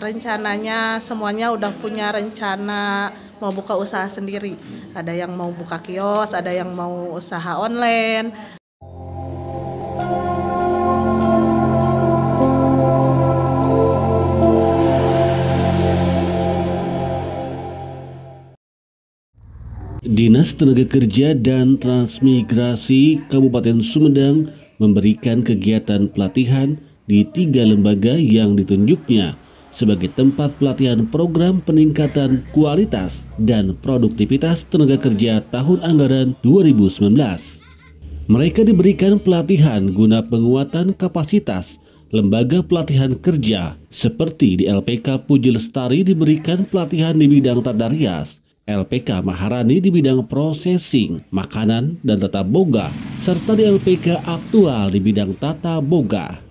rencananya semuanya udah punya rencana mau buka usaha sendiri. Ada yang mau buka kios, ada yang mau usaha online. Dinas Tenaga Kerja dan Transmigrasi Kabupaten Sumedang memberikan kegiatan pelatihan di tiga lembaga yang ditunjuknya sebagai tempat pelatihan program peningkatan kualitas dan produktivitas tenaga kerja tahun anggaran 2019. Mereka diberikan pelatihan guna penguatan kapasitas lembaga pelatihan kerja seperti di LPK Puji Lestari diberikan pelatihan di bidang tata rias, LPK Maharani di bidang processing, makanan dan tata boga, serta di LPK Aktual di bidang tata boga.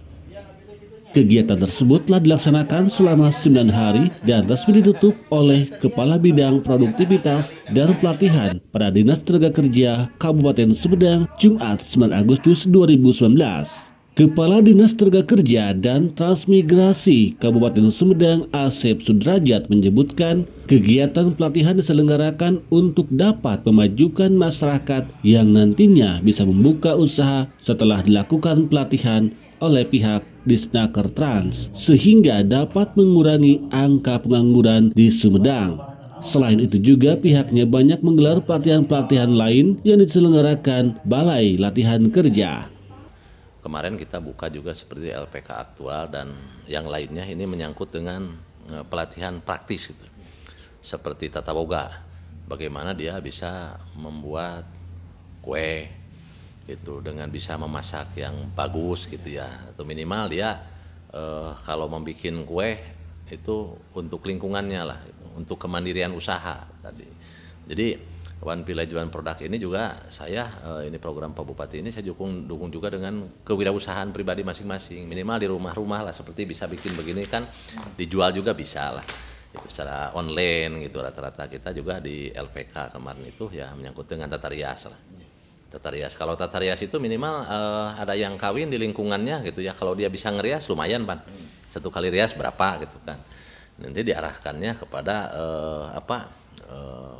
Kegiatan tersebut telah dilaksanakan selama 9 hari dan resmi ditutup oleh Kepala Bidang Produktivitas dan Pelatihan pada Dinas Tenaga Kerja Kabupaten Sumedang Jumat 9 Agustus 2019. Kepala Dinas Tenaga Kerja dan Transmigrasi Kabupaten Sumedang Asep Sudrajat menyebutkan kegiatan pelatihan diselenggarakan untuk dapat memajukan masyarakat yang nantinya bisa membuka usaha setelah dilakukan pelatihan oleh pihak Disnaker Trans sehingga dapat mengurangi angka pengangguran di Sumedang. Selain itu juga pihaknya banyak menggelar pelatihan-pelatihan lain yang diselenggarakan Balai Latihan Kerja. Kemarin kita buka juga seperti LPK aktual dan yang lainnya ini menyangkut dengan eh, pelatihan praktis gitu. Seperti tata boga. Bagaimana dia bisa membuat kue itu dengan bisa memasak yang bagus gitu ya. Atau minimal dia eh, kalau membuat kue itu untuk lingkungannya lah untuk kemandirian usaha tadi. Jadi One Village One Product ini juga saya eh, ini program Pak Bupati ini saya dukung dukung juga dengan kewirausahaan pribadi masing-masing. Minimal di rumah-rumah lah seperti bisa bikin begini kan dijual juga bisa lah. Itu secara online gitu rata-rata kita juga di LPK kemarin itu ya menyangkut dengan tata rias lah tata rias. Kalau tata rias itu minimal uh, ada yang kawin di lingkungannya gitu ya. Kalau dia bisa ngerias lumayan pan. Satu kali rias berapa gitu kan. Nanti diarahkannya kepada uh, apa uh,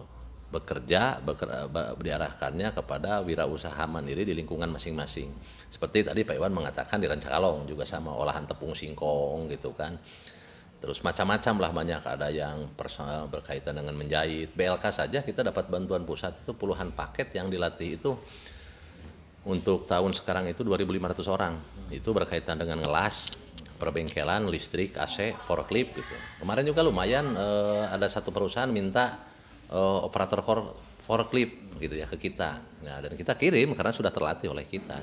bekerja beker, diarahkannya kepada wirausaha mandiri di lingkungan masing-masing. Seperti tadi Pak Iwan mengatakan di Rancakalong juga sama olahan tepung singkong gitu kan terus macam-macam lah banyak. Ada yang personal berkaitan dengan menjahit. BLK saja kita dapat bantuan pusat itu puluhan paket yang dilatih itu untuk tahun sekarang itu 2.500 orang. Itu berkaitan dengan ngelas perbengkelan listrik AC forklift gitu. Kemarin juga lumayan eh, ada satu perusahaan minta eh, operator forklift gitu ya ke kita. Nah dan kita kirim karena sudah terlatih oleh kita.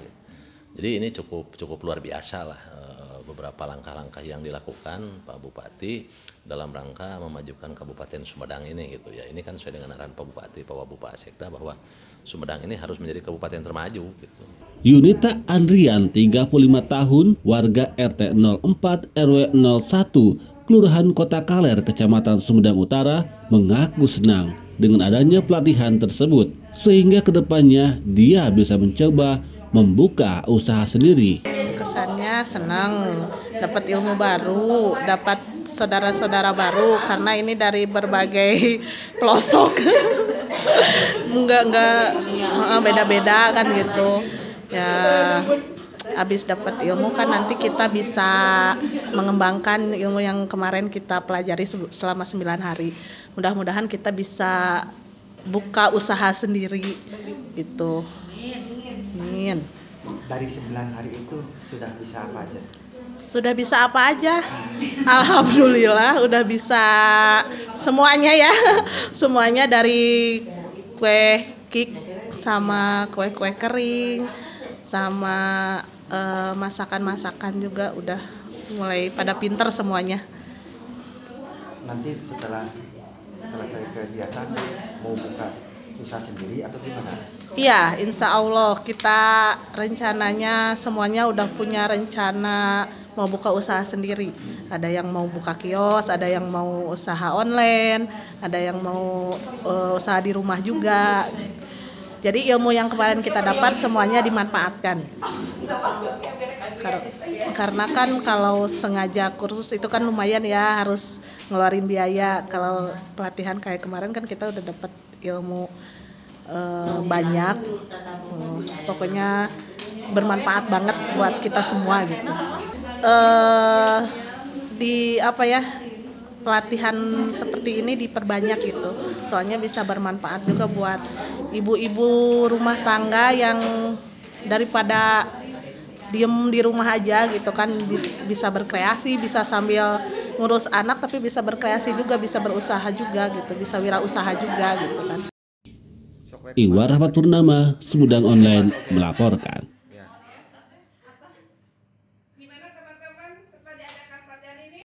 Jadi ini cukup cukup luar biasa lah eh, beberapa langkah-langkah yang dilakukan Pak Bupati dalam rangka memajukan Kabupaten Sumedang ini gitu ya. Ini kan sesuai dengan arahan Pak Bupati, Pak Wabu Pak Sekda bahwa Sumedang ini harus menjadi kabupaten termaju gitu. Yunita Andrian, 35 tahun, warga RT 04 RW 01, Kelurahan Kota Kaler, Kecamatan Sumedang Utara, mengaku senang dengan adanya pelatihan tersebut, sehingga ke depannya dia bisa mencoba membuka usaha sendiri senang dapat ilmu baru dapat saudara-saudara baru karena ini dari berbagai pelosok. Enggak enggak beda-beda kan gitu. Ya habis dapat ilmu kan nanti kita bisa mengembangkan ilmu yang kemarin kita pelajari selama 9 hari. Mudah-mudahan kita bisa buka usaha sendiri gitu. Amin dari 9 hari itu sudah bisa apa aja? Sudah bisa apa aja? Alhamdulillah udah bisa semuanya ya. Semuanya dari kue kik sama kue-kue kering sama uh, masakan-masakan juga udah mulai pada pinter semuanya. Nanti setelah selesai kegiatan mau buka usaha sendiri atau gimana? Iya, insya Allah kita rencananya semuanya udah punya rencana mau buka usaha sendiri. Ada yang mau buka kios, ada yang mau usaha online, ada yang mau uh, usaha di rumah juga. Jadi ilmu yang kemarin kita dapat semuanya dimanfaatkan. Karena kan kalau sengaja kursus itu kan lumayan ya harus ngeluarin biaya. Kalau pelatihan kayak kemarin kan kita udah dapat ilmu uh, banyak. Uh, pokoknya bermanfaat banget buat kita semua gitu. Uh, di apa ya pelatihan seperti ini diperbanyak gitu soalnya bisa bermanfaat juga buat ibu-ibu rumah tangga yang daripada diem di rumah aja gitu kan bisa berkreasi bisa sambil ngurus anak tapi bisa berkreasi juga bisa berusaha juga gitu bisa wirausaha juga gitu kan. Iwar Rahmat Purnama Sumedang Online melaporkan